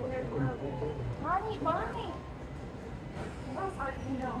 Bonnie, Bonnie. What else you know?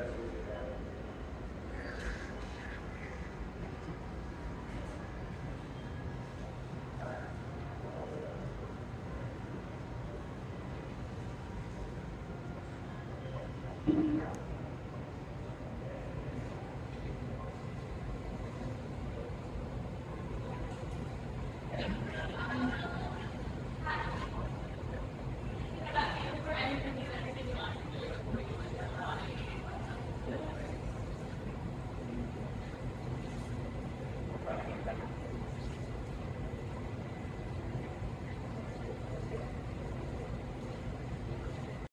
Thank you.